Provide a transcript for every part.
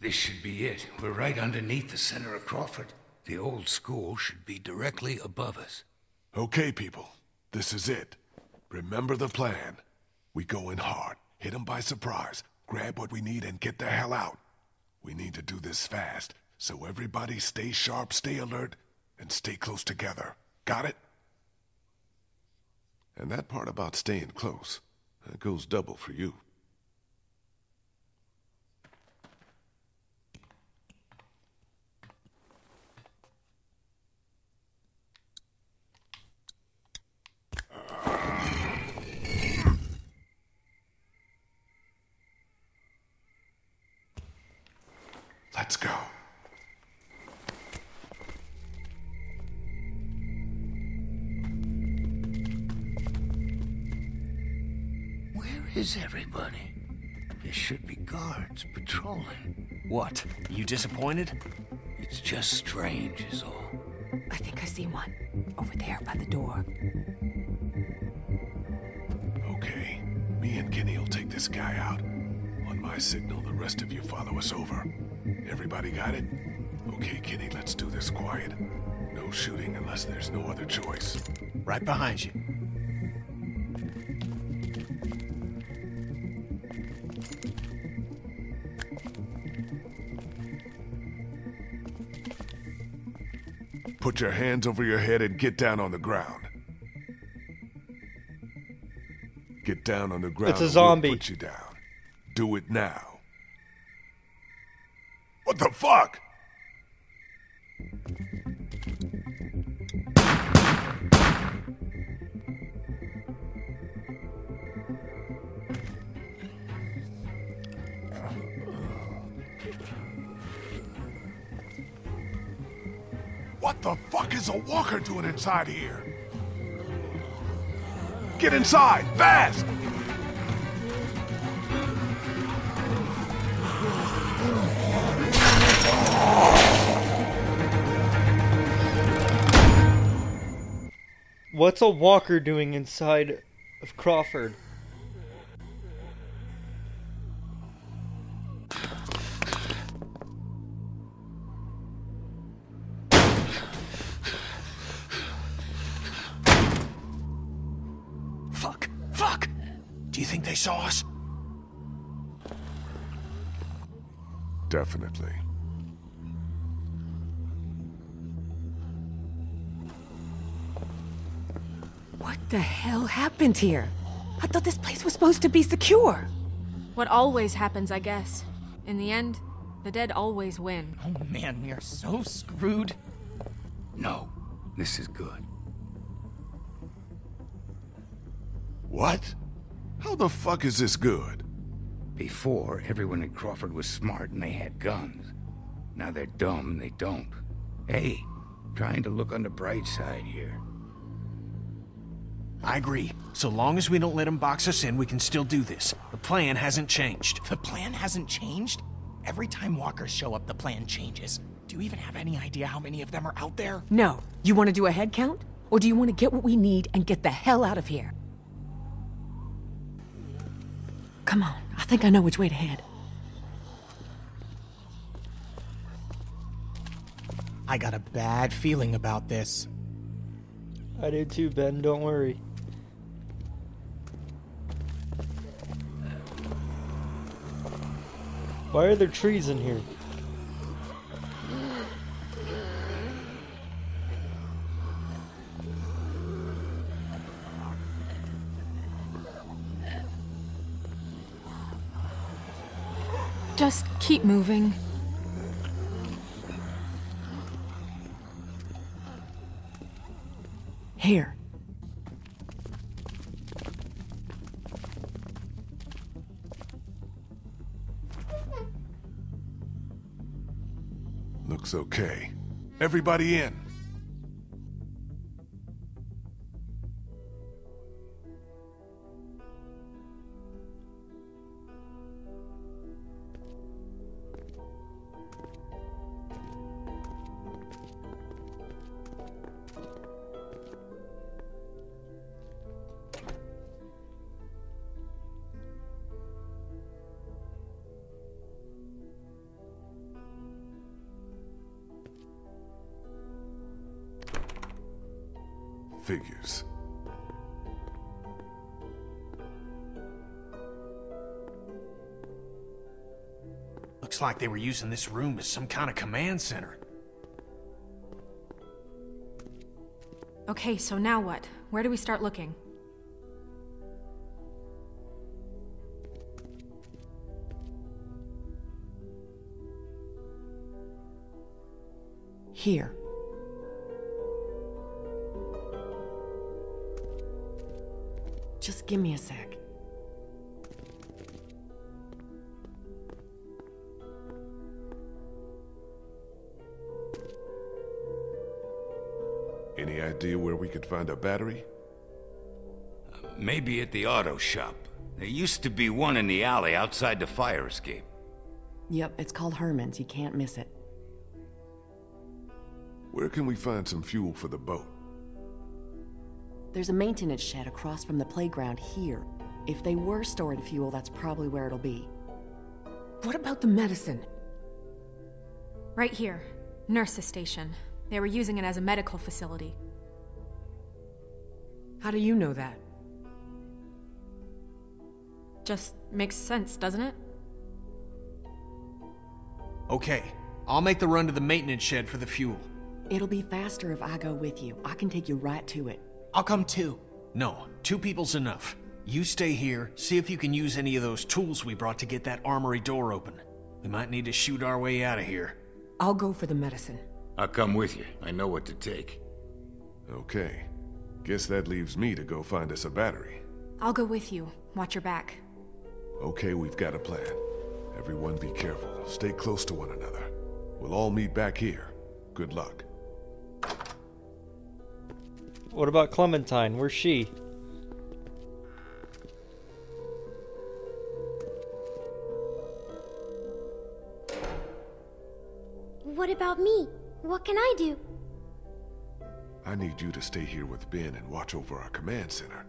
This should be it. We're right underneath the center of Crawford. The old school should be directly above us. Okay, people. This is it. Remember the plan. We go in hard, hit them by surprise, grab what we need, and get the hell out. We need to do this fast, so everybody stay sharp, stay alert, and stay close together. Got it? And that part about staying close, that goes double for you. Let's go. Where is everybody? There should be guards patrolling. What? You disappointed? It's just strange, is all. I think I see one. Over there by the door. Okay, me and Kenny will take this guy out. On my signal, the rest of you follow us over. Everybody got it? Okay, Kenny, let's do this quiet. No shooting unless there's no other choice. Right behind you. Put your hands over your head and get down on the ground. Get down on the ground. It's a zombie. We'll put you down. Do it now. What the fuck? What the fuck is a walker doing inside here? Get inside, fast! What's a walker doing inside of Crawford? Happened here? I thought this place was supposed to be secure. What always happens, I guess. In the end, the dead always win. Oh man, we are so screwed. No, this is good. What? How the fuck is this good? Before, everyone in Crawford was smart and they had guns. Now they're dumb and they don't. Hey, trying to look on the bright side here. I agree. So long as we don't let them box us in, we can still do this. The plan hasn't changed. The plan hasn't changed? Every time walkers show up, the plan changes. Do you even have any idea how many of them are out there? No. You want to do a head count? Or do you want to get what we need and get the hell out of here? Come on. I think I know which way to head. I got a bad feeling about this. I do too, Ben. Don't worry. Why are there trees in here? Just keep moving. Here. Looks okay. Everybody in. They were using this room as some kind of command center. Okay, so now what? Where do we start looking? Here. Just give me a sec. Idea where we could find a battery? Maybe at the auto shop. There used to be one in the alley outside the fire escape. Yep, it's called Herman's. You can't miss it. Where can we find some fuel for the boat? There's a maintenance shed across from the playground here. If they were storing fuel, that's probably where it'll be. What about the medicine? Right here. Nurse's station. They were using it as a medical facility. How do you know that? Just makes sense, doesn't it? Okay, I'll make the run to the maintenance shed for the fuel. It'll be faster if I go with you. I can take you right to it. I'll come too. No, two people's enough. You stay here, see if you can use any of those tools we brought to get that armory door open. We might need to shoot our way out of here. I'll go for the medicine. I'll come with you. I know what to take. Okay. Guess that leaves me to go find us a battery. I'll go with you. Watch your back. Okay, we've got a plan. Everyone be careful. Stay close to one another. We'll all meet back here. Good luck. What about Clementine? Where's she? What about me? What can I do? I need you to stay here with Ben and watch over our command center.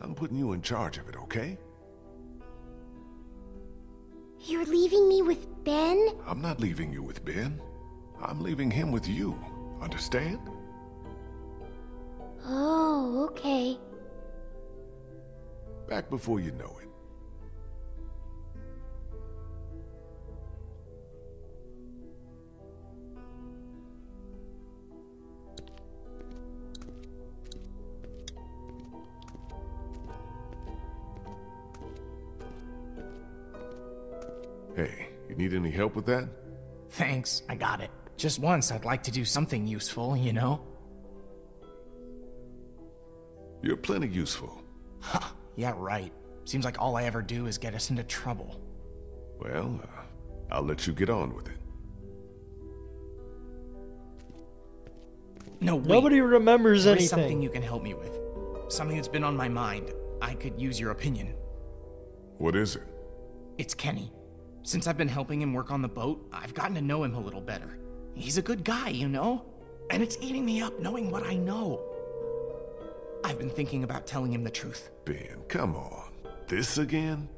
I'm putting you in charge of it, okay? You're leaving me with Ben? I'm not leaving you with Ben. I'm leaving him with you. Understand? Oh, okay. Back before you know it. Need any help with that? Thanks, I got it. Just once, I'd like to do something useful, you know? You're plenty useful. Huh, yeah, right. Seems like all I ever do is get us into trouble. Well, uh, I'll let you get on with it. No, wait. Nobody remembers There is anything. something you can help me with. Something that's been on my mind. I could use your opinion. What is it? It's Kenny. Since I've been helping him work on the boat, I've gotten to know him a little better. He's a good guy, you know? And it's eating me up knowing what I know. I've been thinking about telling him the truth. Ben, come on. This again?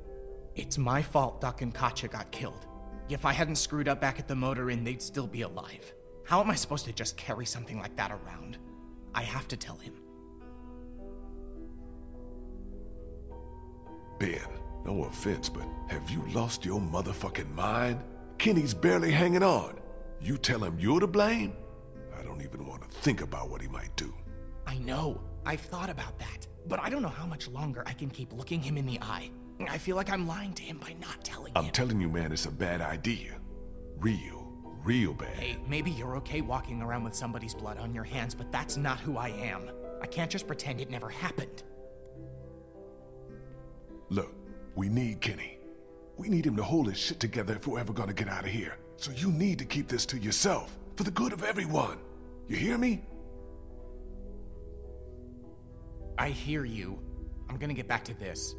It's my fault Duck and Katjaa got killed. If I hadn't screwed up back at the motor inn, they'd still be alive. How am I supposed to just carry something like that around? I have to tell him. Ben, no offense, but have you lost your motherfucking mind? Kenny's barely hanging on. You tell him you're to blame? I don't even want to think about what he might do. I know. I've thought about that. But I don't know how much longer I can keep looking him in the eye. I feel like I'm lying to him by not telling I'm him. telling you, man, it's a bad idea. Real, real bad. Hey, maybe you're okay walking around with somebody's blood on your hands, but that's not who I am. I can't just pretend it never happened. Look, we need Kenny. We need him to hold his shit together if we're ever gonna get out of here. So you need to keep this to yourself, for the good of everyone. You hear me? I hear you. I'm gonna get back to this.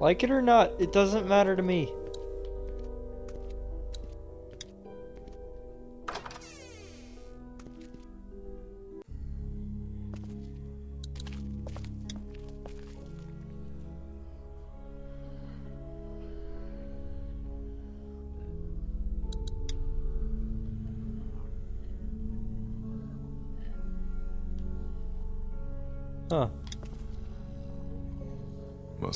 Like it or not, it doesn't matter to me.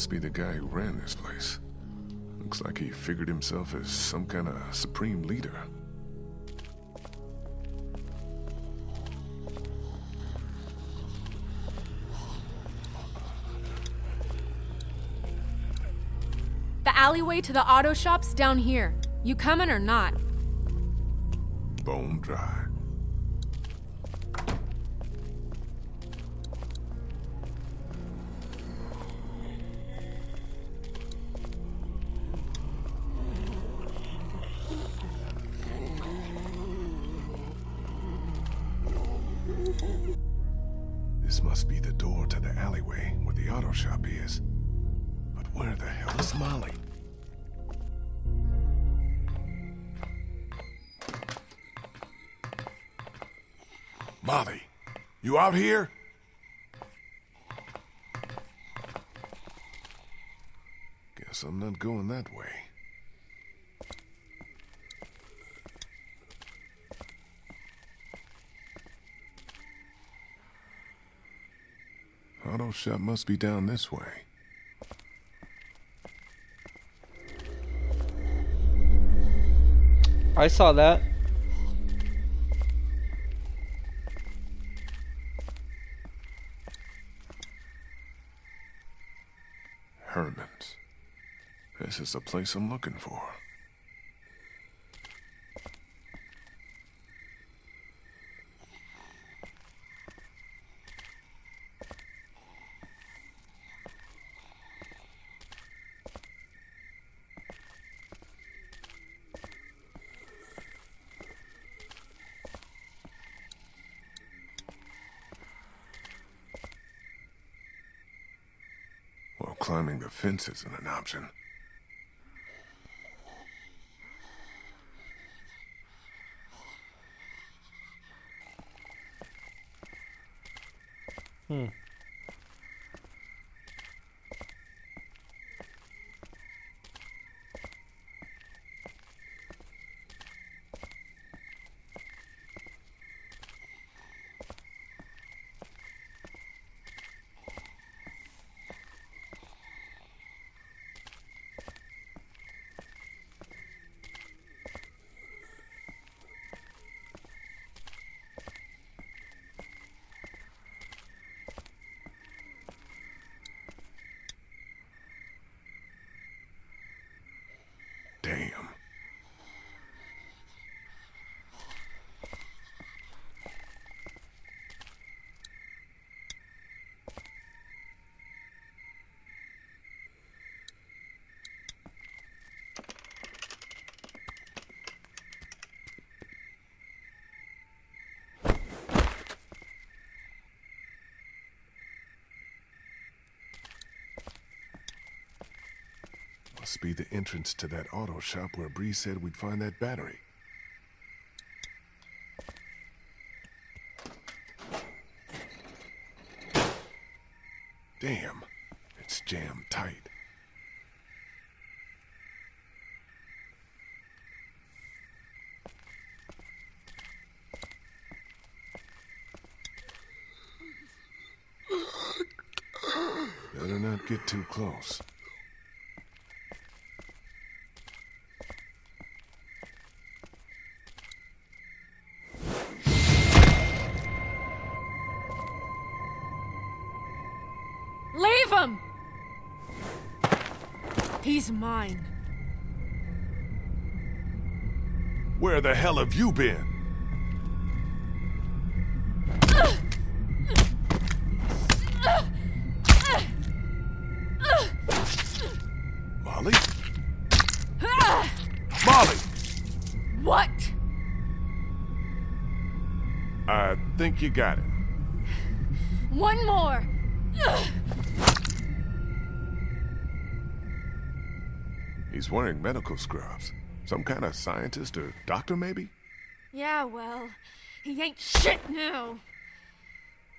Must be the guy who ran this place. Looks like he figured himself as some kind of supreme leader. The alleyway to the auto shop's down here. You coming or not? Bone dry. Molly, you out here? Guess I'm not going that way. Auto shop must be down this way. I saw that. This is the place I'm looking for. Well, climbing the fence isn't an option. Hmm. Damn. Must be the entrance to that auto shop where Brie said we'd find that battery. Damn, it's jammed tight. Better not get too close. Mine. Where the hell have you been? Molly? Molly! What? I think you got it. One more. He's wearing medical scrubs. Some kind of scientist or doctor, maybe? Yeah, well, he ain't shit now.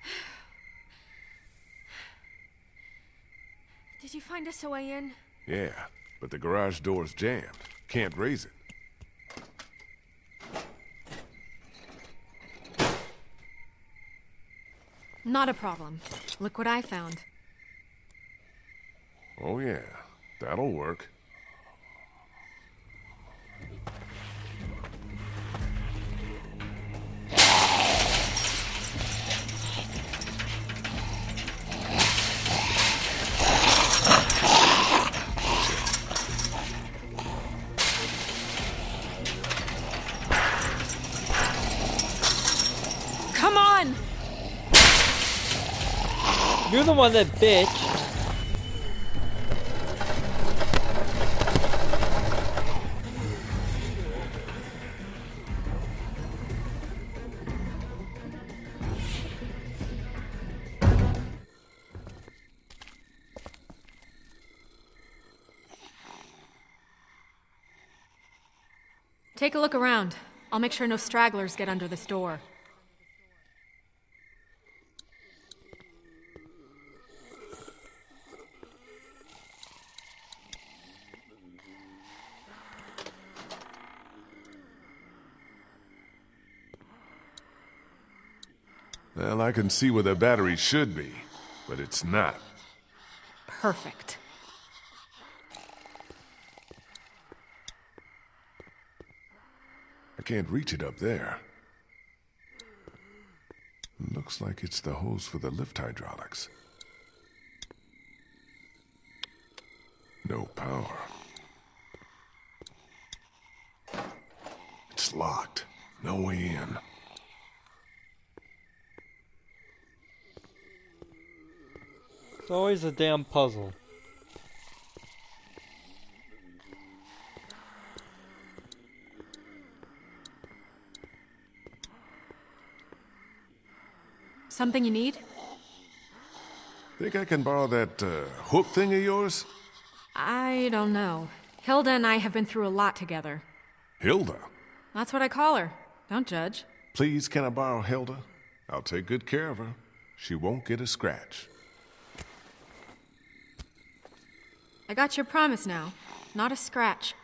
Did you find us a way in? Yeah, but the garage door's jammed. Can't raise it. Not a problem. Look what I found. Oh, yeah. That'll work. You're the that bitch. Take a look around. I'll make sure no stragglers get under this door. Can see where the battery should be, but it's not. Perfect. I can't reach it up there. Looks like it's the hose for the lift hydraulics. No power. It's locked. No way in. It's always a damn puzzle. Something you need? Think I can borrow that uh, hook thing of yours? I don't know. Hilda and I have been through a lot together. Hilda. That's what I call her. Don't judge. Please, can I borrow Hilda? I'll take good care of her. She won't get a scratch. I got your promise now. Not a scratch.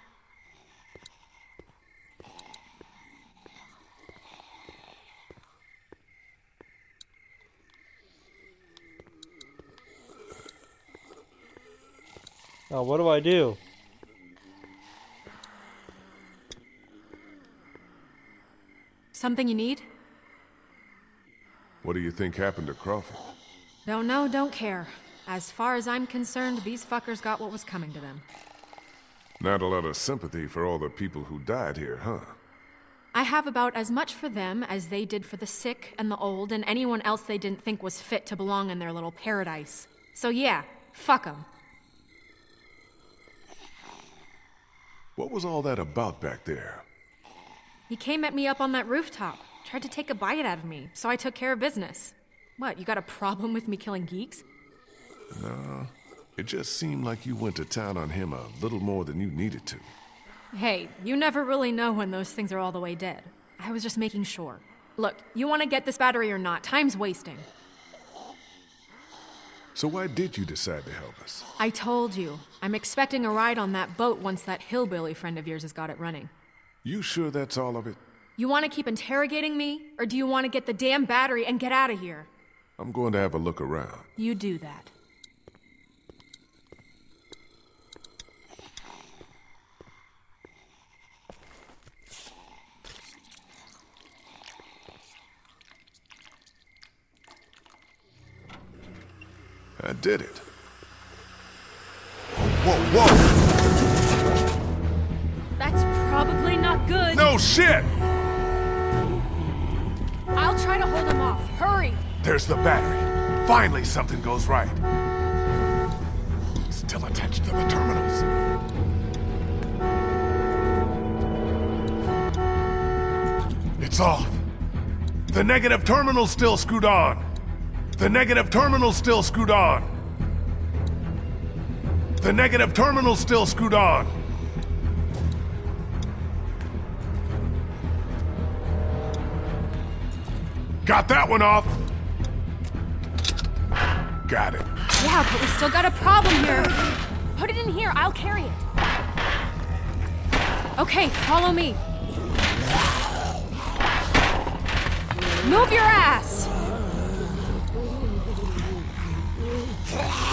Now, what do I do? Something you need? What do you think happened to Crawford? Don't know, don't care. As far as I'm concerned, these fuckers got what was coming to them. Not a lot of sympathy for all the people who died here, huh? I have about as much for them as they did for the sick and the old and anyone else they didn't think was fit to belong in their little paradise. So yeah, fuck 'em. What was all that about back there? He came at me up on that rooftop, tried to take a bite out of me, so I took care of business. What, you got a problem with me killing geeks? No. It just seemed like you went to town on him a little more than you needed to. Hey, you never really know when those things are all the way dead. I was just making sure. Look, you want to get this battery or not? Time's wasting. So why did you decide to help us? I told you. I'm expecting a ride on that boat once that hillbilly friend of yours has got it running. You sure that's all of it? You want to keep interrogating me, or do you want to get the damn battery and get out of here? I'm going to have a look around. You do that. I did it. Whoa, whoa! That's probably not good. No shit! I'll try to hold him off. Hurry! There's the battery. Finally, something goes right. Still attached to the terminals. It's off. The negative terminal's still screwed on. The negative terminal's still screwed on. The negative terminal's still screwed on. Got that one off. Got it. Yeah, but we still got a problem here. Put it in here. I'll carry it. Okay, follow me. Move your ass. Yeah.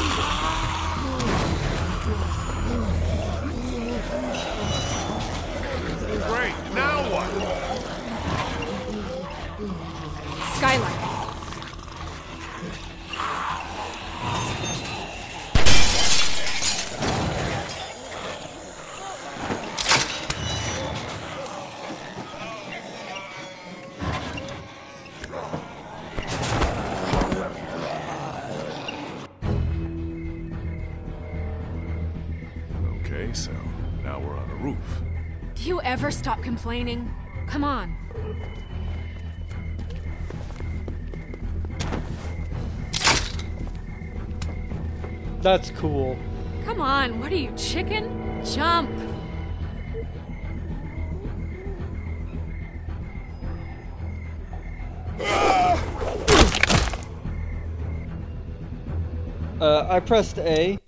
Complaining? Come on. That's cool. Come on, what are you, chicken? Jump! Uh, I pressed A.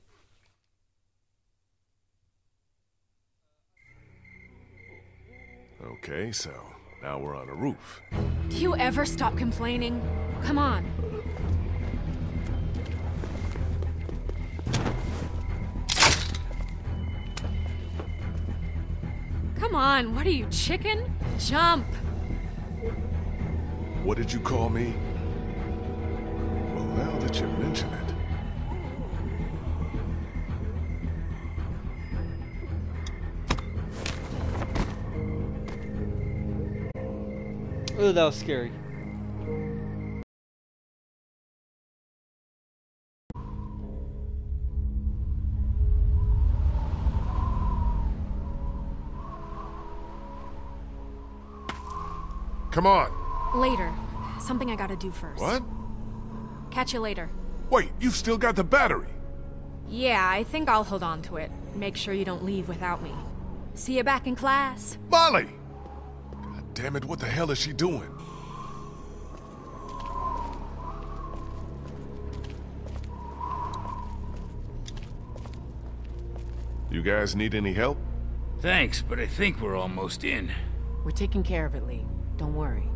Okay, so now we're on a roof. Do you ever stop complaining? Come on. Come on, what are you, chicken? Jump! What did you call me? Well, now that you mention it. Oh, that was scary. Come on. Later. Something I gotta do first. What? Catch you later. Wait, you've still got the battery. Yeah, I think I'll hold on to it. Make sure you don't leave without me. See you back in class. Molly! God damn it, what the hell is she doing? You guys need any help? Thanks, but I think we're almost in. We're taking care of it, Lee. Don't worry.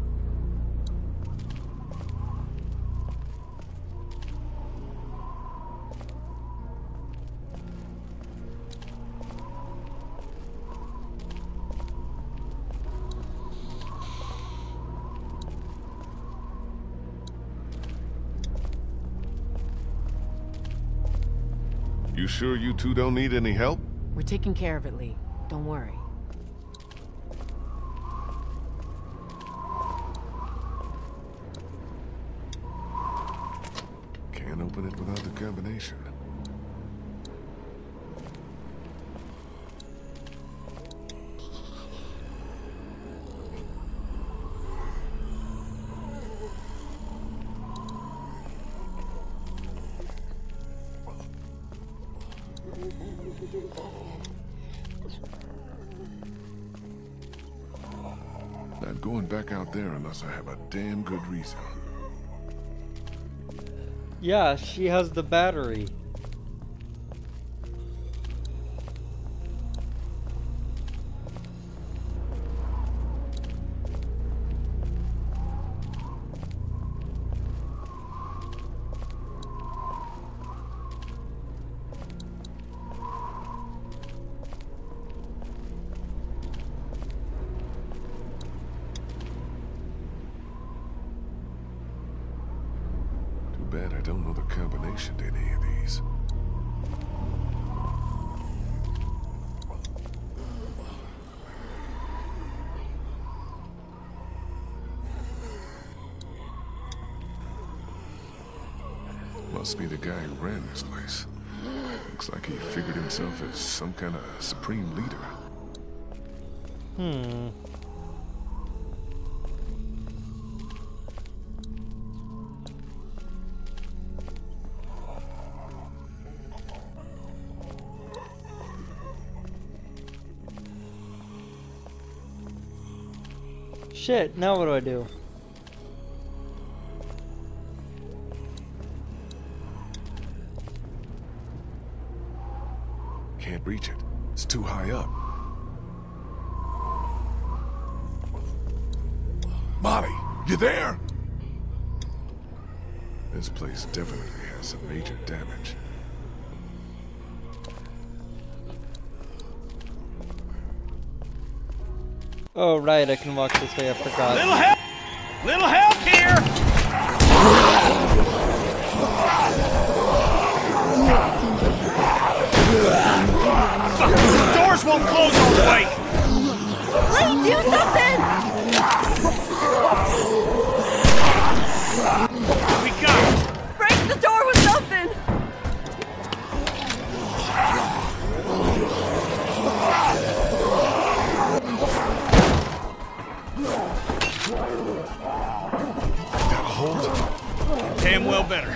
You sure you two don't need any help? We're taking care of it, Lee. Don't worry. Damn good reason. Yeah, she has the battery. Don't know the combination to any of these. Must be the guy who ran this place. Looks like he figured himself as some kind of supreme leader. Hmm. Shit, now what do I do? Can't reach it. It's too high up. Molly, you there? This place definitely has some major damage. Oh, right, I can walk this way, I forgot. Little help! Little help here! Fuck, the doors won't close all the way! Lee, do something! Got hold? Damn well better.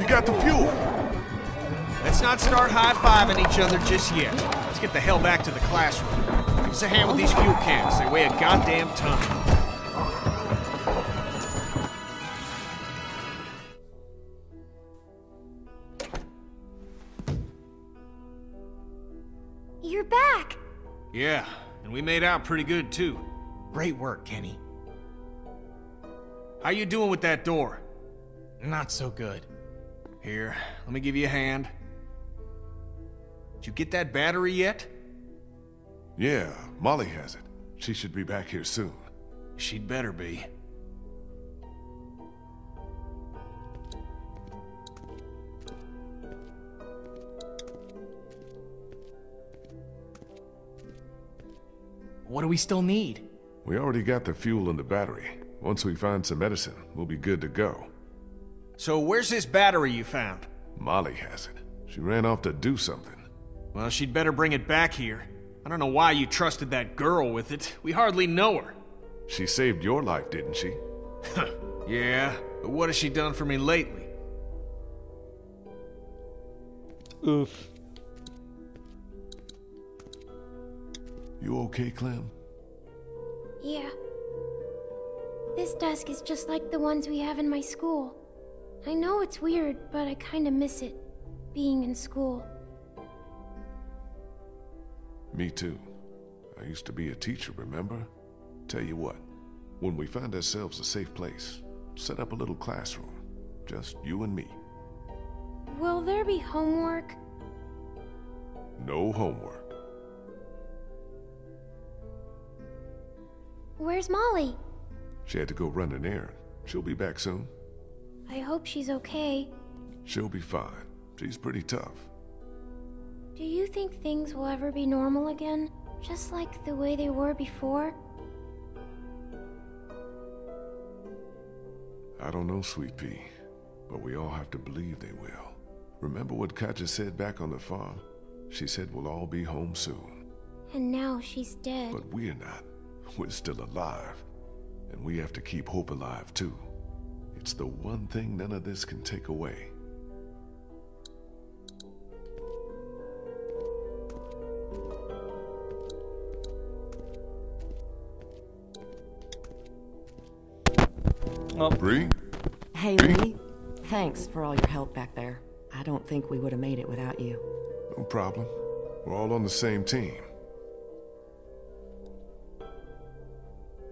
You got the fuel! Let's not start high-fiving each other just yet. Let's get the hell back to the classroom. Give us a hand with these fuel cans. They weigh a goddamn ton. You're back! Yeah, and we made out pretty good too. Great work, Kenny. How you doing with that door? Not so good. Here, let me give you a hand. Did you get that battery yet? Yeah, Molly has it. She should be back here soon. She'd better be. What do we still need? We already got the fuel and the battery. Once we find some medicine, we'll be good to go. So where's this battery you found? Molly has it. She ran off to do something. Well, she'd better bring it back here. I don't know why you trusted that girl with it. We hardly know her. She saved your life, didn't she? Yeah, but what has she done for me lately? Oof. You okay, Clem? Yeah. This desk is just like the ones we have in my school. I know it's weird, but I kinda miss it. Being in school. Me too. I used to be a teacher, remember? Tell you what, when we find ourselves a safe place, set up a little classroom. Just you and me. Will there be homework? No homework. Where's Molly? She had to go run an errand. She'll be back soon. I hope she's okay. She'll be fine. She's pretty tough. Do you think things will ever be normal again? Just like the way they were before? I don't know, Sweet Pea, but we all have to believe they will. Remember what Katjaa said back on the farm? She said we'll all be home soon. And now she's dead. But we're not. We're still alive. And we have to keep hope alive, too. It's the one thing none of this can take away. Oh, Brie? Hey, Lee. Thanks for all your help back there. I don't think we would have made it without you. No problem. We're all on the same team.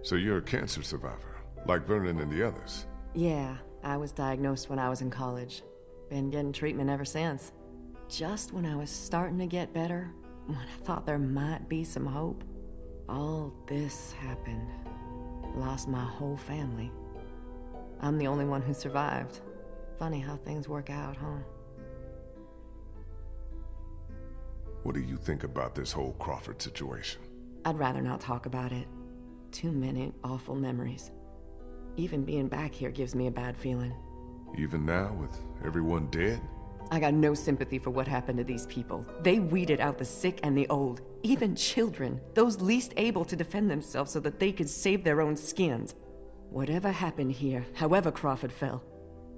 So you're a cancer survivor, like Vernon and the others. Yeah, I was diagnosed when I was in college. Been getting treatment ever since. Just when I was starting to get better, when I thought there might be some hope, all this happened. Lost my whole family. I'm the only one who survived. Funny how things work out, huh? What do you think about this whole Crawford situation? I'd rather not talk about it. Too many awful memories. Even being back here gives me a bad feeling. Even now, with everyone dead? I got no sympathy for what happened to these people. They weeded out the sick and the old, even children, those least able to defend themselves so that they could save their own skins. Whatever happened here, however Crawford fell,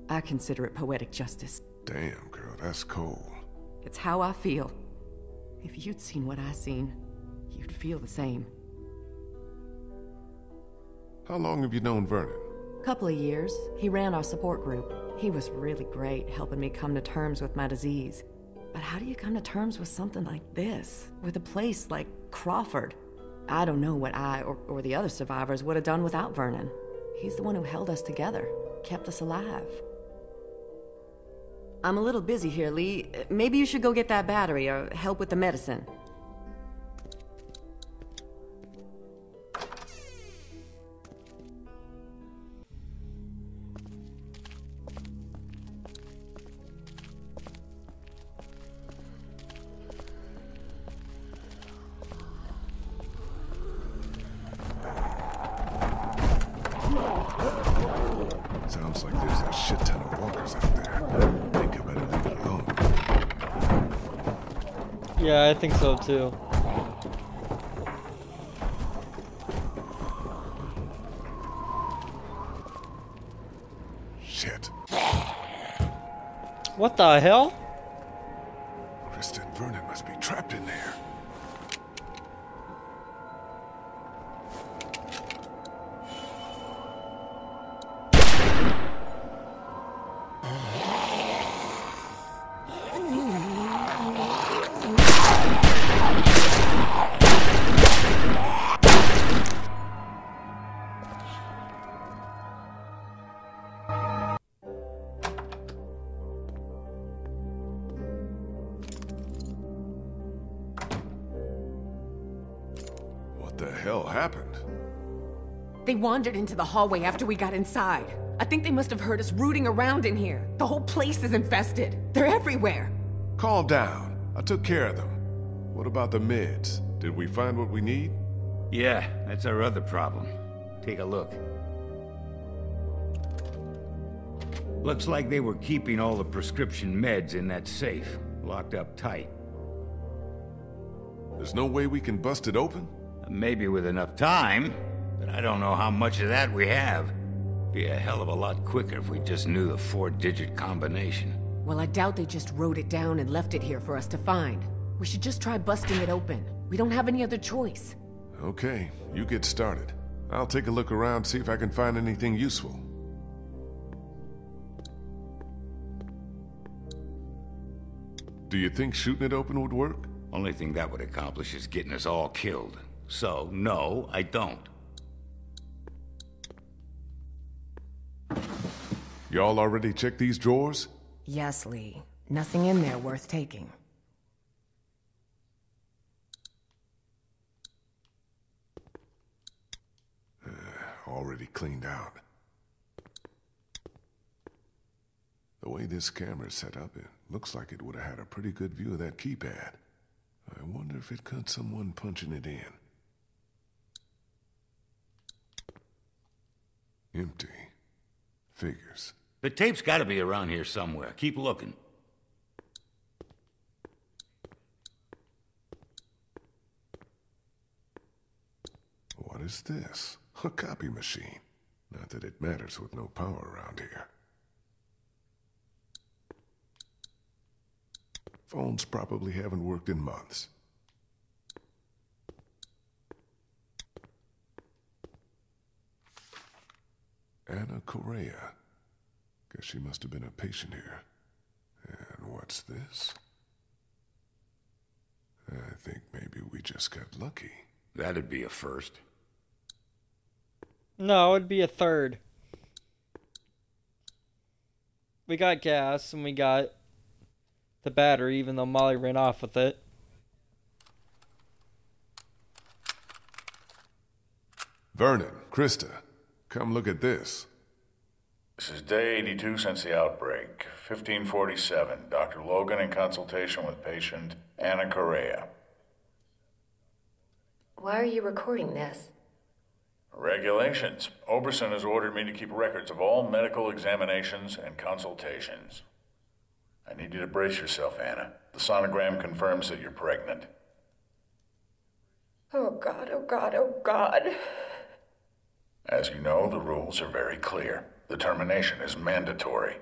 I consider it poetic justice. Damn, girl, that's cold. It's how I feel. If you'd seen what I seen, you'd feel the same. How long have you known Vernon? A couple of years, he ran our support group. He was really great, helping me come to terms with my disease. But how do you come to terms with something like this? With a place like Crawford? I don't know what I or, or the other survivors would have done without Vernon. He's the one who held us together, kept us alive. I'm a little busy here, Lee. Maybe you should go get that battery or help with the medicine. Too. Shit. What the hell? Wandered into the hallway after we got inside. I think they must have heard us rooting around in here. The whole place is infested. They're everywhere. Calm down. I took care of them. What about the meds? Did we find what we need? Yeah, that's our other problem. Take a look. Looks like they were keeping all the prescription meds in that safe, locked up tight. There's no way we can bust it open? Maybe with enough time, but I don't know how much of that we have. Be a hell of a lot quicker if we just knew the four-digit combination. Well, I doubt they just wrote it down and left it here for us to find. We should just try busting it open. We don't have any other choice. Okay, you get started. I'll take a look around, see if I can find anything useful. Do you think shooting it open would work? Only thing that would accomplish is getting us all killed. So, no, I don't. Y'all already checked these drawers? Yes, Lee. Nothing in there worth taking. Uh, already cleaned out. The way this camera's set up, it looks like it would have had a pretty good view of that keypad. I wonder if it caught someone punching it in. Empty. Figures. The tape's gotta be around here somewhere. Keep looking. What is this? A copy machine. Not that it matters with no power around here. Phones probably haven't worked in months. Anna Correa. Guess she must have been a patient here. And what's this? I think maybe we just got lucky. That'd be a first. No, it'd be a third. We got gas and we got the battery, even though Molly ran off with it. Vernon, Christa, come look at this. This is day 82 since the outbreak. 1547. Dr. Logan in consultation with patient Anna Correa. Why are you recording this? Regulations. Oberson has ordered me to keep records of all medical examinations and consultations. I need you to brace yourself, Anna. The sonogram confirms that you're pregnant. Oh god, oh god, oh god. As you know, the rules are very clear. The termination is mandatory.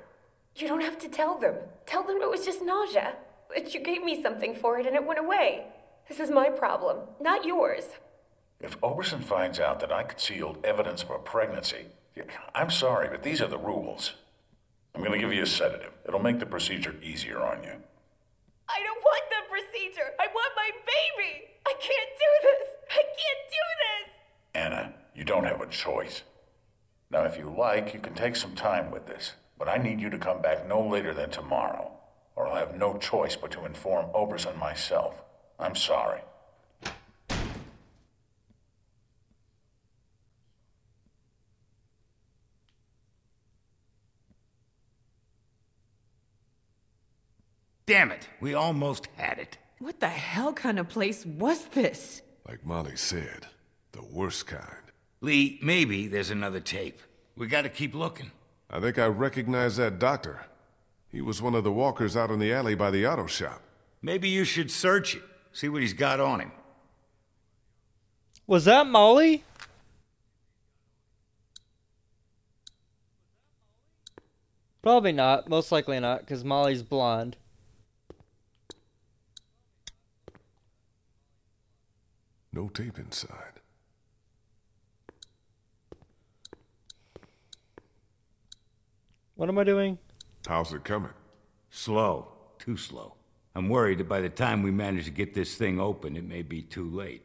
You don't have to tell them. Tell them it was just nausea. That you gave me something for it and it went away. This is my problem, not yours. If Oberson finds out that I concealed evidence of a pregnancy, I'm sorry, but these are the rules. I'm going to give you a sedative. It'll make the procedure easier on you. I don't want the procedure. I want my baby. I can't do this. I can't do this! Anna, you don't have a choice. Now, if you like, you can take some time with this, but I need you to come back no later than tomorrow, or I'll have no choice but to inform Oberson myself. I'm sorry. Damn it, we almost had it. What the hell kind of place was this? Like Molly said, the worst kind. Lee, maybe there's another tape. We gotta keep looking. I think I recognize that doctor. He was one of the walkers out in the alley by the auto shop. Maybe you should search it, see what he's got on him. Was that Molly? Probably not. Most likely not, because Molly's blonde. No tape inside. What am I doing? How's it coming? Slow. Too slow. I'm worried that by the time we manage to get this thing open, it may be too late.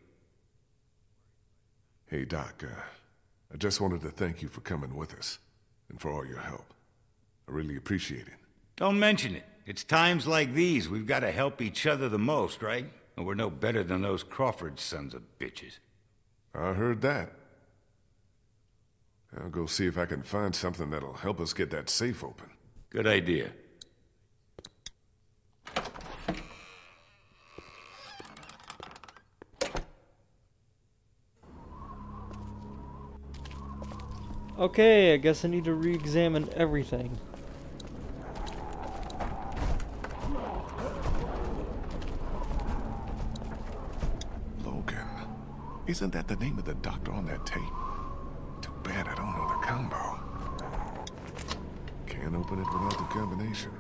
Hey, Doc, uh, I just wanted to thank you for coming with us, and for all your help. I really appreciate it. Don't mention it. It's times like these we've got to help each other the most, right? And we're no better than those Crawford sons of bitches. I heard that. I'll go see if I can find something that'll help us get that safe open. Good idea. Okay, I guess I need to re-examine everything. Logan. Isn't that the name of the doctor on that tape? Too bad I don't know the combo. Can't open it without the combination.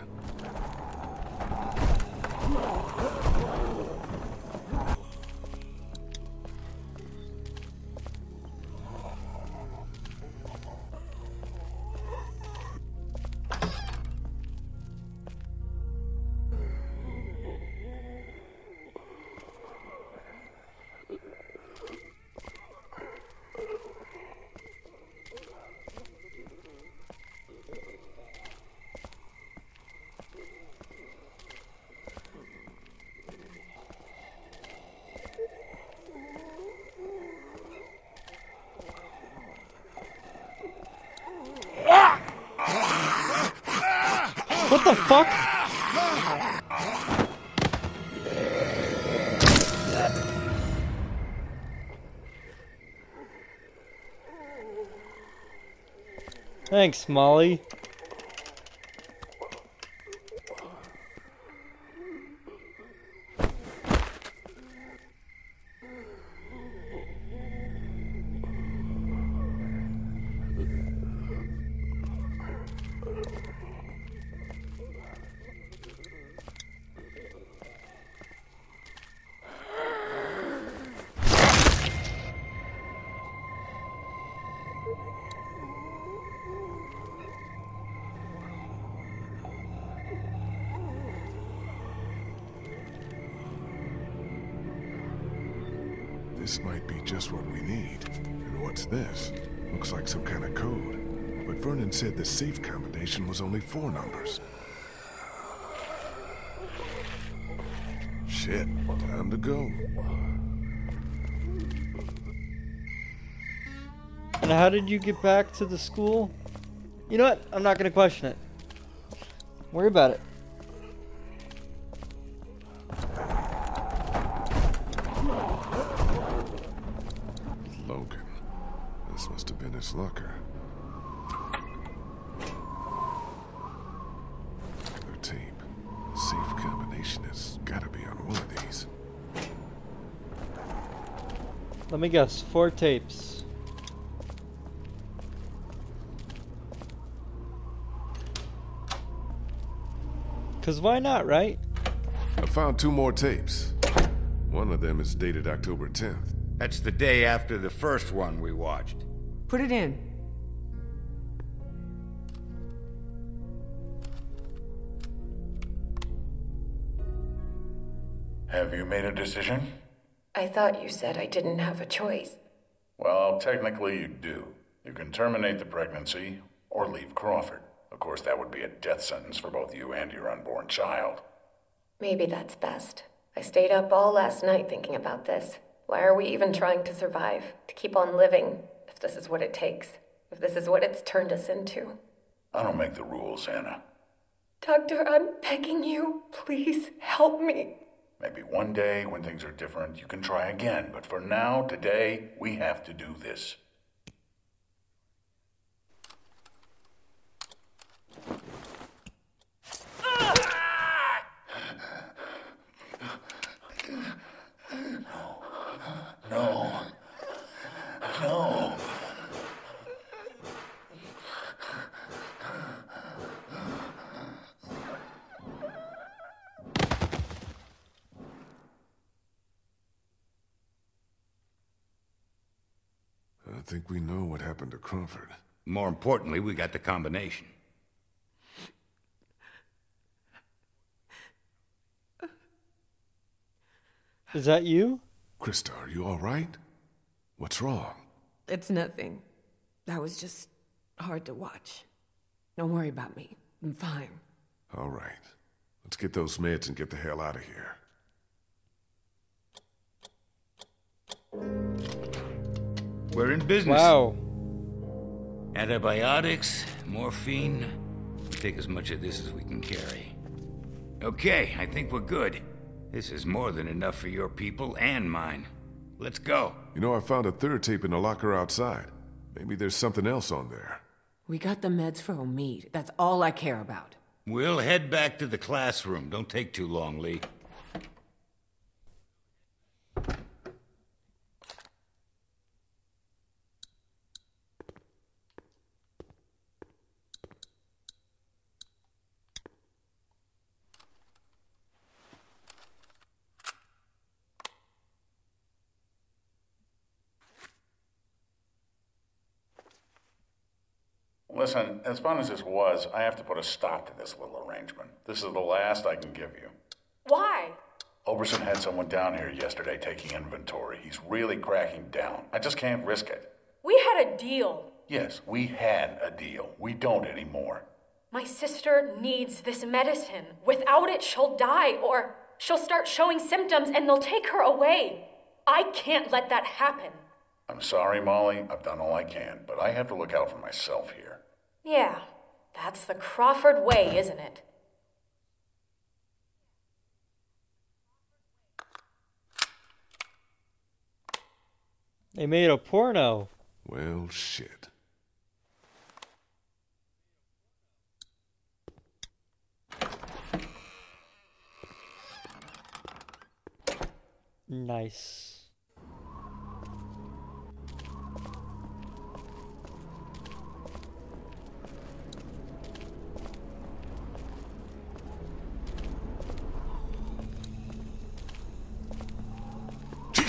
Thanks, Molly. This might be just what we need. And what's this? Looks like some kind of code. But Vernon said the safe combination was only four numbers. Shit, time to go. And how did you get back to the school? You know what? I'm not gonna question it. Worry about it. Me guess. Four tapes. Cause why not, right? I found two more tapes. One of them is dated October 10th. That's the day after the first one we watched. Put it in. Have you made a decision? I thought you said I didn't have a choice. Well, technically you do. You can terminate the pregnancy or leave Crawford. Of course, that would be a death sentence for both you and your unborn child. Maybe that's best. I stayed up all last night thinking about this. Why are we even trying to survive? To keep on living, if this is what it takes. If this is what it's turned us into. I don't make the rules, Anna. Doctor, I'm begging you. Please help me. Maybe one day, when things are different, you can try again. But for now, today, we have to do this. Think we know what happened to Crawford. More importantly, we got the combination. Is that you? Christa, are you all right? What's wrong? It's nothing. That was just hard to watch. Don't worry about me. I'm fine. All right. Let's get those meds and get the hell out of here. We're in business. Wow. Antibiotics, morphine. We take as much of this as we can carry. Okay, I think we're good. This is more than enough for your people and mine. Let's go. You know, I found a third tape in the locker outside. Maybe there's something else on there. We got the meds for Omid. That's all I care about. We'll head back to the classroom. Don't take too long, Lee. Listen, as fun as this was, I have to put a stop to this little arrangement. This is the last I can give you. Why? Oberson had someone down here yesterday taking inventory. He's really cracking down. I just can't risk it. We had a deal. Yes, we had a deal. We don't anymore. My sister needs this medicine. Without it, she'll die, or she'll start showing symptoms and they'll take her away. I can't let that happen. I'm sorry, Molly. I've done all I can, but I have to look out for myself here. Yeah, that's the Crawford way, isn't it? They made a porno. Well, shit. Nice.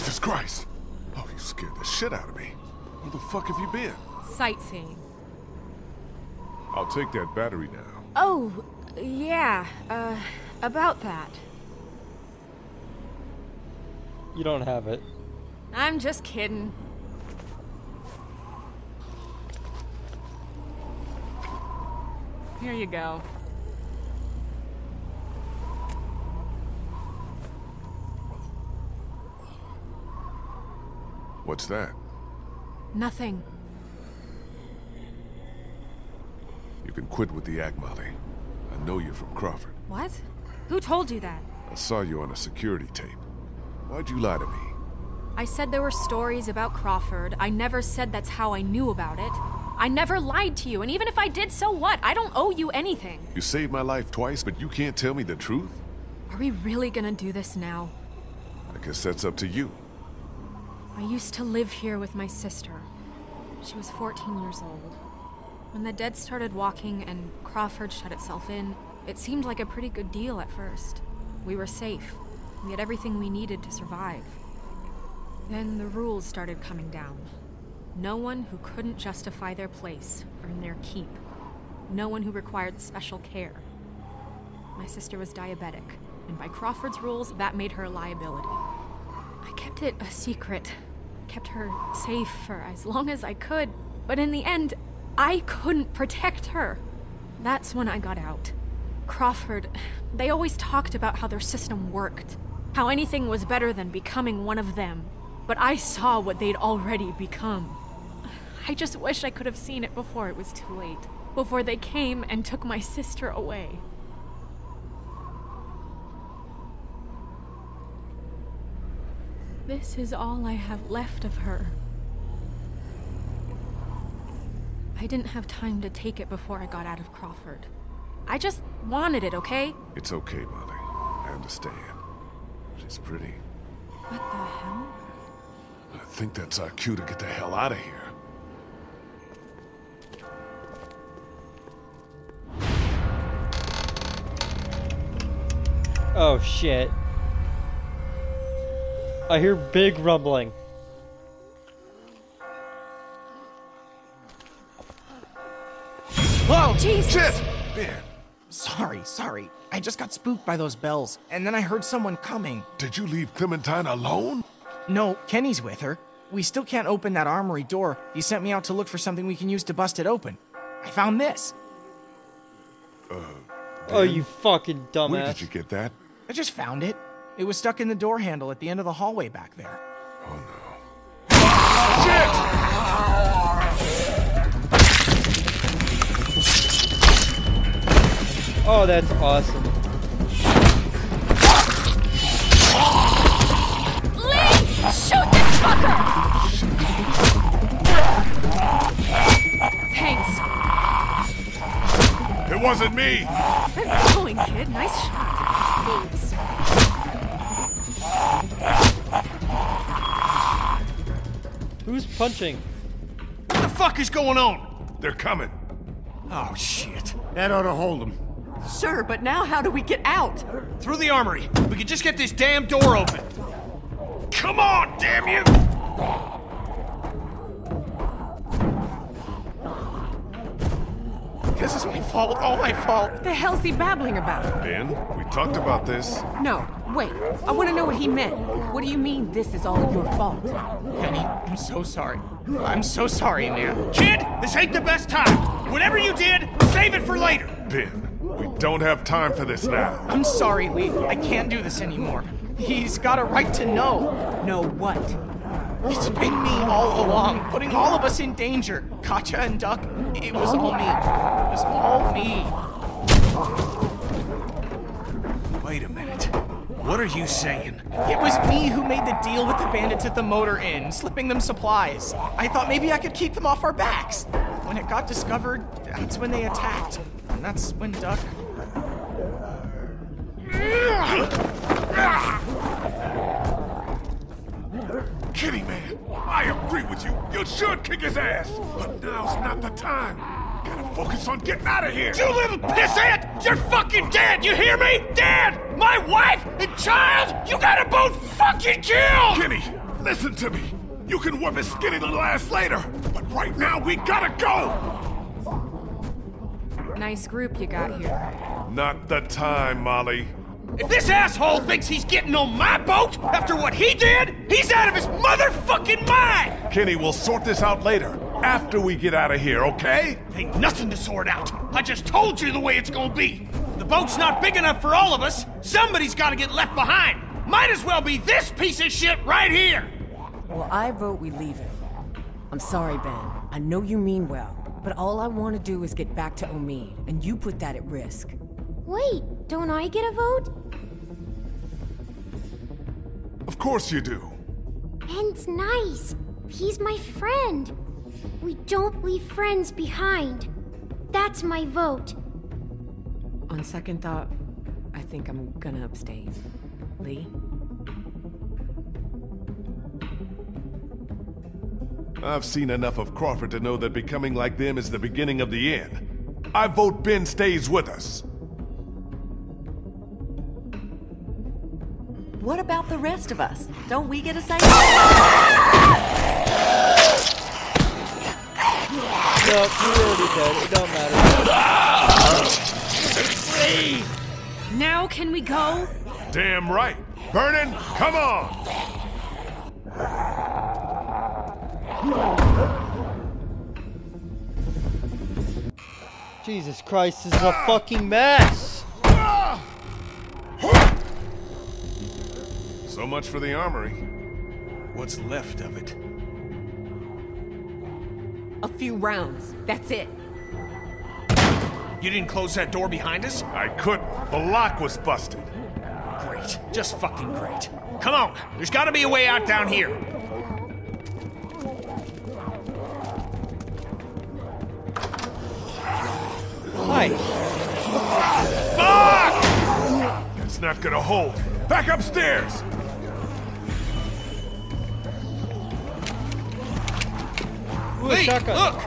Jesus Christ! Oh, you scared the shit out of me. Where the fuck have you been? Sightseeing. I'll take that battery now. Oh, yeah, uh, about that. You don't have it. I'm just kidding. Here you go. What's that? Nothing. You can quit with the act, Molly. I know you're from Crawford. What? Who told you that? I saw you on a security tape. Why'd you lie to me? I said there were stories about Crawford. I never said that's how I knew about it. I never lied to you, and even if I did, so what? I don't owe you anything. You saved my life twice, but you can't tell me the truth? Are we really gonna do this now? I guess that's up to you. I used to live here with my sister. She was 14 years old. When the dead started walking and Crawford shut itself in, it seemed like a pretty good deal at first. We were safe. We had everything we needed to survive. Then the rules started coming down. No one who couldn't justify their place earned their keep. No one who required special care. My sister was diabetic, and by Crawford's rules, that made her a liability. I I kept it a secret. Kept her safe for as long as I could. But in the end, I couldn't protect her. That's when I got out. Crawford, they always talked about how their system worked. How anything was better than becoming one of them. But I saw what they'd already become. I just wish I could have seen it before it was too late. Before they came and took my sister away. This is all I have left of her. I didn't have time to take it before I got out of Crawford. I just wanted it, okay? It's okay, Molly. I understand. She's pretty. What the hell? I think that's our cue to get the hell out of here. Oh shit. I hear big rumbling. Whoa! Jesus! Shit! Ben, Sorry, sorry. I just got spooked by those bells, and then I heard someone coming. did you leave Clementine alone? No, Kenny's with her. We still can't open that armory door. He sent me out to look for something we can use to bust it open. I found this. Uh, Oh, you fucking dumbass. Where did you get that? I just found it. It was stuck in the door handle at the end of the hallway back there. Oh no. Shit! Oh, that's awesome. Lee! Shoot this fucker! Thanks. It wasn't me! Good going, kid. Nice shot. Thanks. Who's punching? What the fuck is going on? They're coming. Oh, shit. That ought to hold them. Sure, but now how do we get out? Through the armory. We can just get this damn door open. Come on, damn you! This is my fault, all my fault. What the hell's he babbling about? Ben, we talked about this. No, wait. I want to know what he meant. What do you mean this is all your fault? Kenny, I'm so sorry. I'm so sorry, man. Kid, this ain't the best time. Whatever you did, save it for later. Ben, we don't have time for this now. I'm sorry, Lee. I can't do this anymore. He's got a right to know. Know what? It's been me all along, putting all of us in danger. Katjaa and Duck, it was all me. It was all me. Wait a minute. What are you saying? It was me who made the deal with the bandits at the motor inn, slipping them supplies. I thought maybe I could keep them off our backs. When it got discovered, that's when they attacked. And that's when Duck. Kitty man, I agree with you. You should kick his ass. But now's not the time. We gotta focus on getting out of here. You little pissant! You're fucking dead! You hear me? Dead! My wife and child, you gotta both fucking kill! Kitty, listen to me. You can whip his skinny little ass later, but right now we gotta go. Nice group you got here. Not the time, Molly. If this asshole thinks he's getting on my boat after what he did, he's out of his motherfucking mind! Kenny, we'll sort this out later, after we get out of here, okay? Ain't nothing to sort out. I just told you the way it's gonna be. The boat's not big enough for all of us. Somebody's gotta get left behind. Might as well be this piece of shit right here. Well, I vote we leave it. I'm sorry, Ben. I know you mean well, but all I want to do is get back to Omid, and you put that at risk. Wait, don't I get a vote? Of course you do. Ben's nice. He's my friend. We don't leave friends behind. That's my vote. On second thought, I think I'm gonna abstain. Lee? I've seen enough of Crawford to know that becoming like them is the beginning of the end. I vote Ben stays with us. rest of us. Don't we get a say? No, you already dead. It don't matter. Free! Now can we go? Damn right. Vernon, come on! Jesus Christ, this is a fucking mess! So much for the armory. What's left of it? A few rounds. That's it. You didn't close that door behind us? I couldn't. The lock was busted. Great. Just fucking great. Come on. There's gotta be a way out down here. Hi. Fuck! It's not gonna hold. Back upstairs! Ooh, a shotgun. look!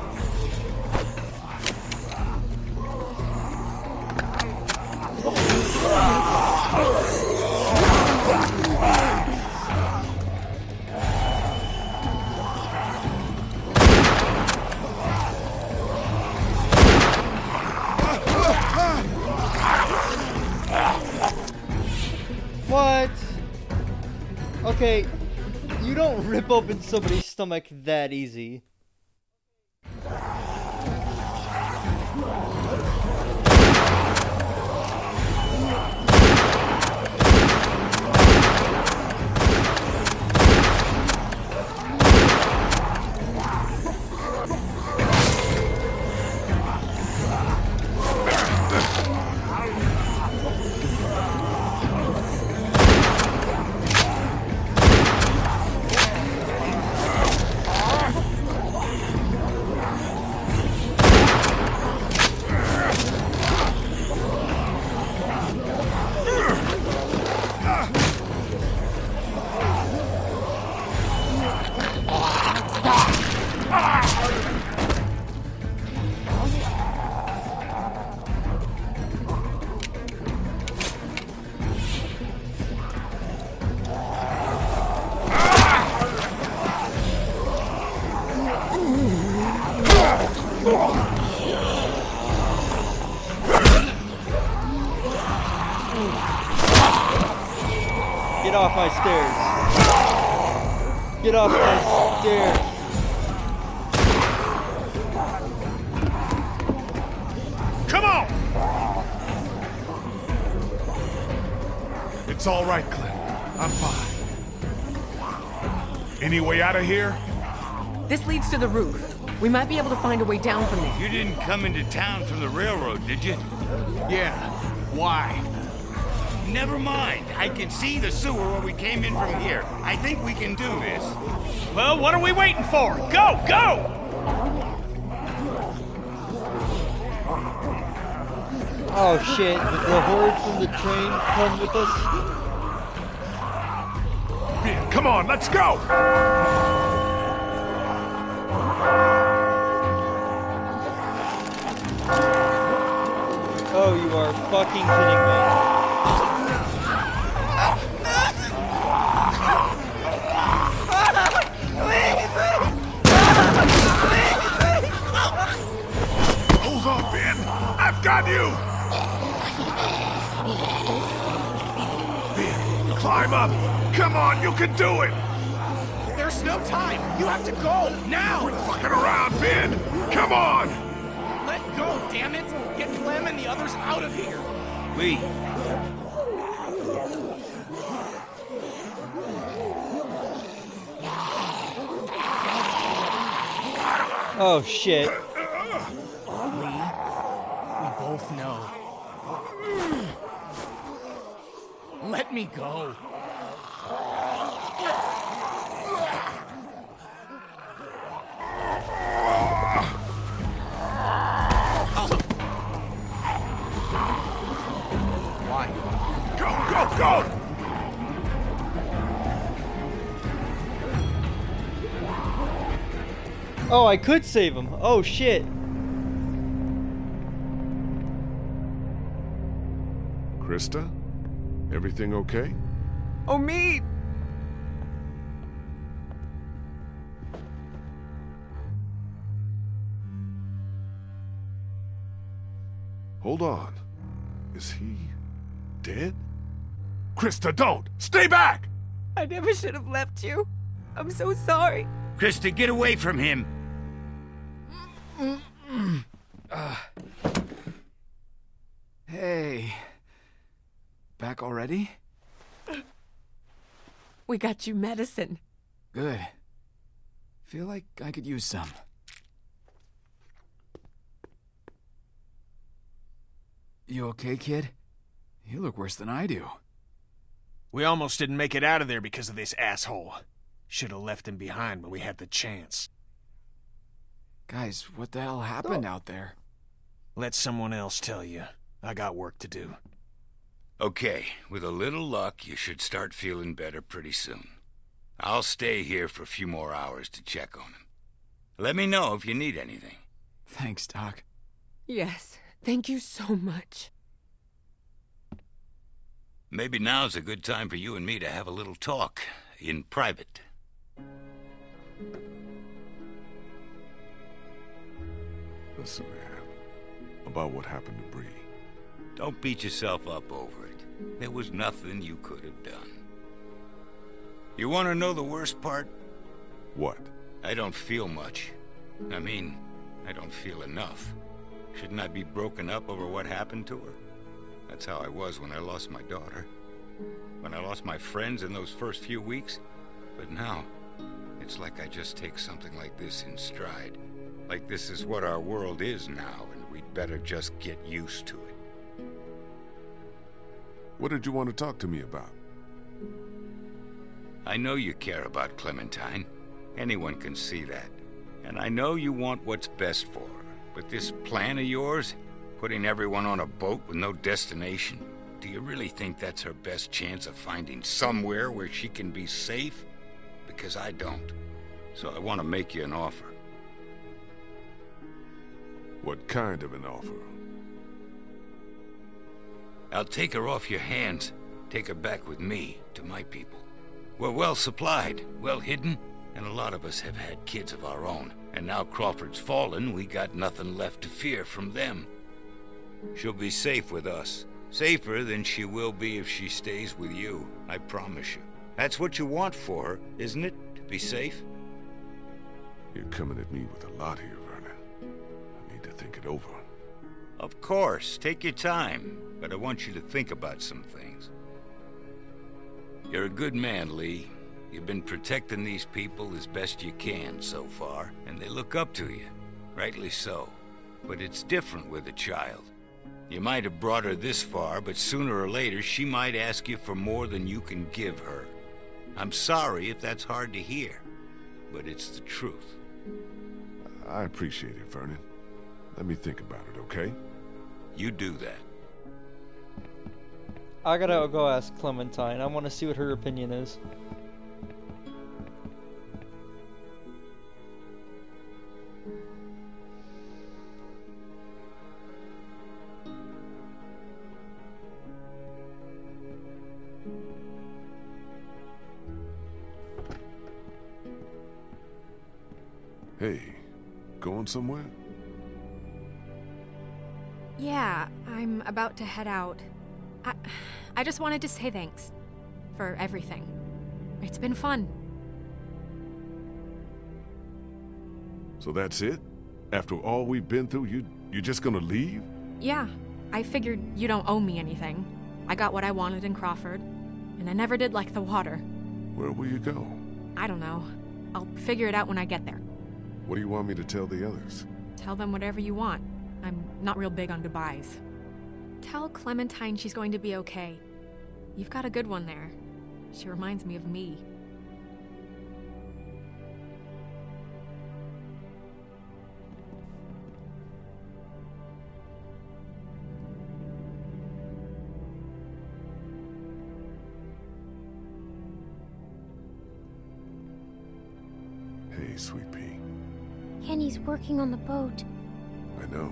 What? Okay, you don't rip open somebody's stomach that easy. My stairs. Get off my stairs. Come on! It's all right, Clint. I'm fine. Any way out of here? This leads to the roof. We might be able to find a way down from there. You didn't come into town from the railroad, did you? Yeah. Why? Never mind. I can see the sewer where we came in from here. I think we can do this. Well, what are we waiting for? Go, go! Oh shit, did the horde from the train come with us? Ben, come on, let's go! Oh, you are fucking kidding me. You can do it! There's no time. You have to go now. Quit fucking around, Ben! Come on! Let go, damn it! Get Clem and the others out of here. Lee, Oh shit. Lee, we both know. Let me go. Go, go! Oh, I could save him. Oh shit. Christa? Everything okay? Oh, me! Hold on. Christa, don't! Stay back! I never should have left you. I'm so sorry. Christa, get away from him! Uh, hey. Back already? We got you medicine. Good. Feel like I could use some. You okay, kid? You look worse than I do. We almost didn't make it out of there because of this asshole. Should have left him behind when we had the chance. Guys, what the hell happened out there? Let someone else tell you. I got work to do. Okay, with a little luck, you should start feeling better pretty soon. I'll stay here for a few more hours to check on him. Let me know if you need anything. Thanks, Doc. Yes, thank you so much. Maybe now's a good time for you and me to have a little talk, in private. Listen, man. About what happened to Brie. Don't beat yourself up over it. There was nothing you could have done. You want to know the worst part? What? I don't feel much. I mean, I don't feel enough. Shouldn't I be broken up over what happened to her? That's how I was when I lost my daughter. When I lost my friends in those first few weeks. But now, it's like I just take something like this in stride. Like this is what our world is now, and we'd better just get used to it. What did you want to talk to me about? I know you care about Clementine. Anyone can see that. And I know you want what's best for her. But this plan of yours, putting everyone on a boat with no destination, do you really think that's her best chance of finding somewhere where she can be safe? Because I don't. So I want to make you an offer. What kind of an offer? I'll take her off your hands, take her back with me to my people. We're well supplied, well hidden, and a lot of us have had kids of our own. And now Crawford's fallen, we got nothing left to fear from them. She'll be safe with us. Safer than she will be if she stays with you, I promise you. That's what you want for her, isn't it? To be safe? You're coming at me with a lot here, Vernon. I need to think it over. Of course, take your time, but I want you to think about some things. You're a good man, Lee. You've been protecting these people as best you can so far, and they look up to you. Rightly so. But it's different with a child. You might have brought her this far, but sooner or later she might ask you for more than you can give her. I'm sorry if that's hard to hear, but it's the truth. I appreciate it, Vernon. Let me think about it, okay? You do that. I gotta go ask Clementine. I want to see what her opinion is. Somewhere? Yeah, I'm about to head out. I, I just wanted to say thanks for everything. It's been fun. So that's it? After all we've been through, you you're just gonna leave? Yeah, I figured you don't owe me anything. I got what I wanted in Crawford, and I never did like the water. Where will you go? I don't know. I'll figure it out when I get there. What do you want me to tell the others? Tell them whatever you want. I'm not real big on goodbyes. Tell Clementine she's going to be okay. You've got a good one there. She reminds me of me. Working on the boat. I know.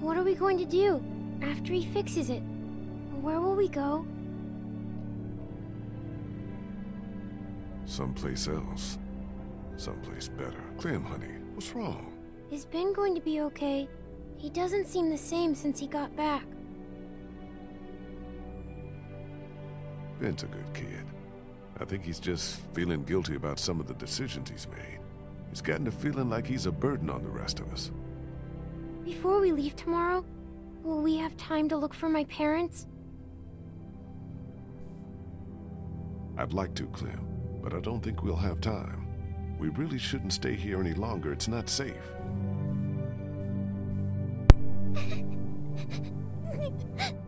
What are we going to do after he fixes it? Where will we go? Someplace else. Someplace better. Clem, honey, what's wrong? Is Ben going to be okay? He doesn't seem the same since he got back. Ben's a good kid. I think he's just feeling guilty about some of the decisions he's made. He's gotten to feeling like he's a burden on the rest of us. Before we leave tomorrow, will we have time to look for my parents? I'd like to, Clem, but I don't think we'll have time. We really shouldn't stay here any longer. It's not safe.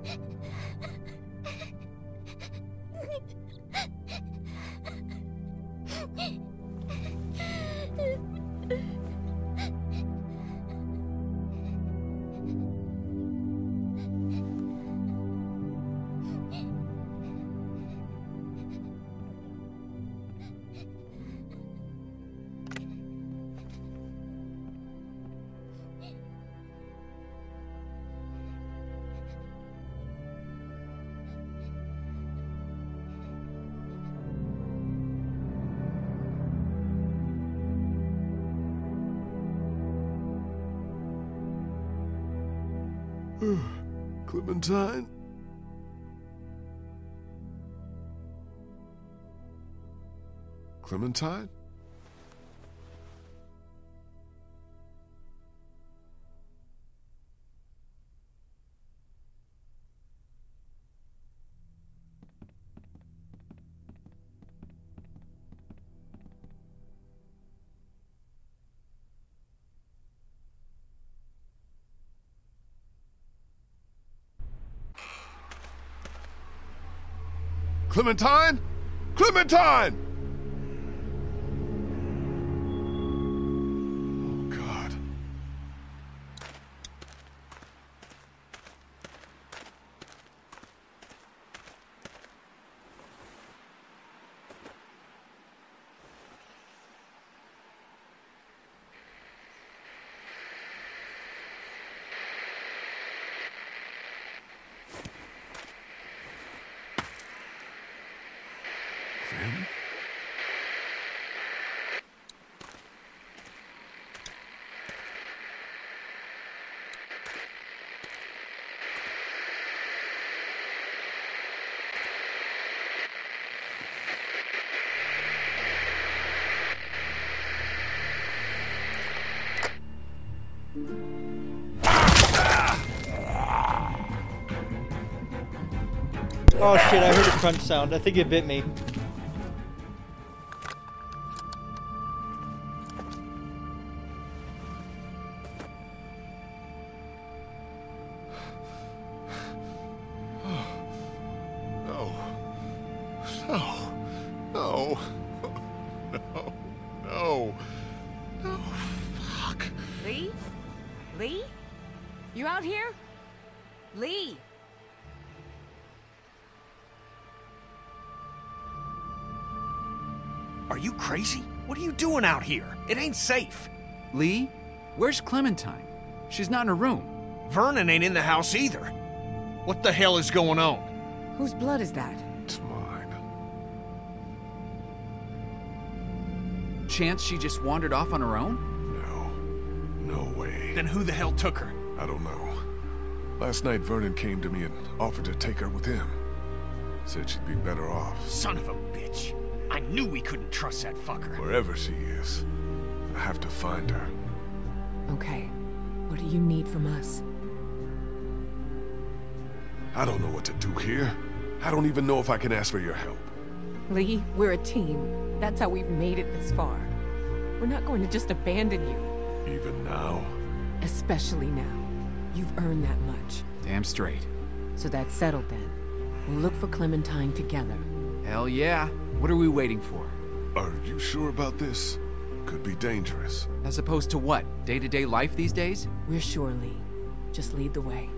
Clementine? Clementine? Clementine! Oh shit, I heard a crunch sound. I think it bit me. Doing out here? It ain't safe. Lee? Where's Clementine? She's not in her room. Vernon ain't in the house either. What the hell is going on? Whose blood is that? It's mine. Chance she just wandered off on her own? No. No way. Then who the hell took her? I don't know. Last night, Vernon came to me and offered to take her with him. Said she'd be better off. Son of a bitch. I knew we couldn't trust that fucker. Wherever she is, I have to find her. Okay. What do you need from us? I don't know what to do here. I don't even know if I can ask for your help. Lee, we're a team. That's how we've made it this far. We're not going to just abandon you. Even now? Especially now. You've earned that much. Damn straight. So that's settled then. We'll look for Clementine together. Hell yeah. What are we waiting for? Are you sure about this? Could be dangerous. As opposed to what? Day to day life these days? We're sure, Lee. Just lead the way.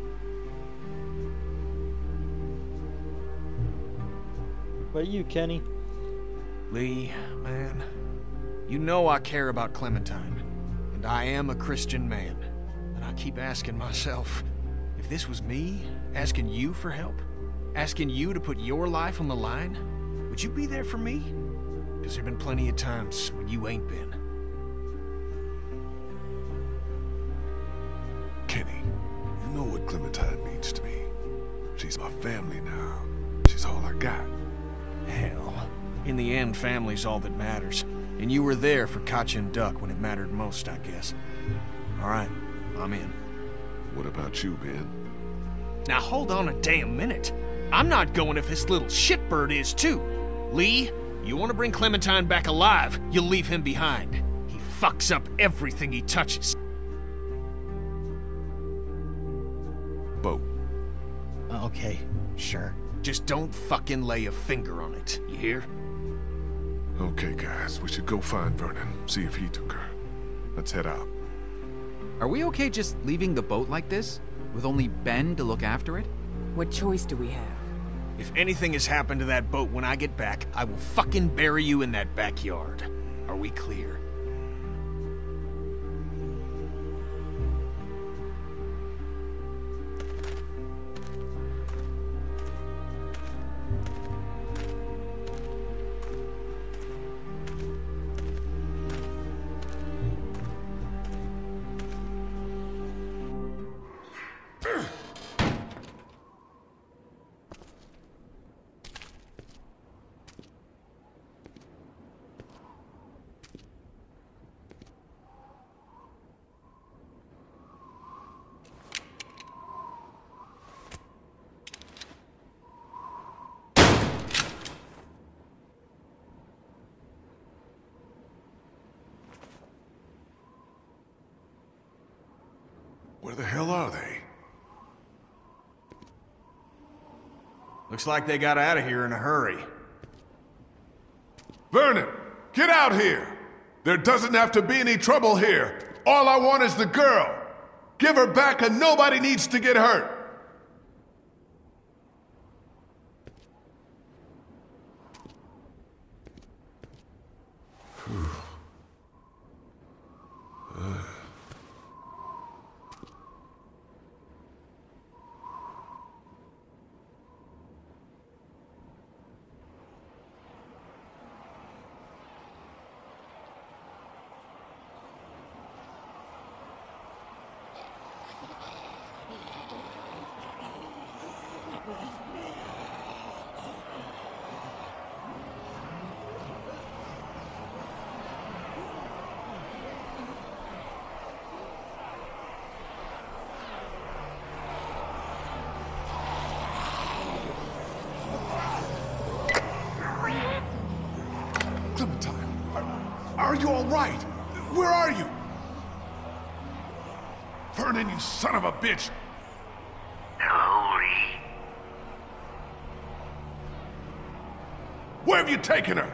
What about you, Kenny? Lee, man, you know I care about Clementine, and I am a Christian man. And I keep asking myself, if this was me, asking you for help, asking you to put your life on the line, would you be there for me? Because there have been plenty of times when you ain't been. Kenny, you know what Clementine means to me. She's my family now. She's all I got. Hell, In the end, family's all that matters. And you were there for Katjaa and Duck when it mattered most, I guess. All right, I'm in. What about you, Ben? Now hold on a damn minute. I'm not going if this little shitbird is too. Lee, you want to bring Clementine back alive, you'll leave him behind. He fucks up everything he touches. Boat. Uh, okay, sure. Just don't fucking lay a finger on it, you hear? Okay, guys, we should go find Vernon, see if he took her. Let's head out. Are we okay just leaving the boat like this? With only Ben to look after it? What choice do we have? If anything has happened to that boat when I get back, I will fucking bury you in that backyard. Are we clear? Looks like they got out of here in a hurry. Vernon, get out here! There doesn't have to be any trouble here. All I want is the girl. Give her back and nobody needs to get hurt. Clementine, are, are you all right? Where are you? Vernon, you son of a bitch! Hello, Lee. Where have you taken her?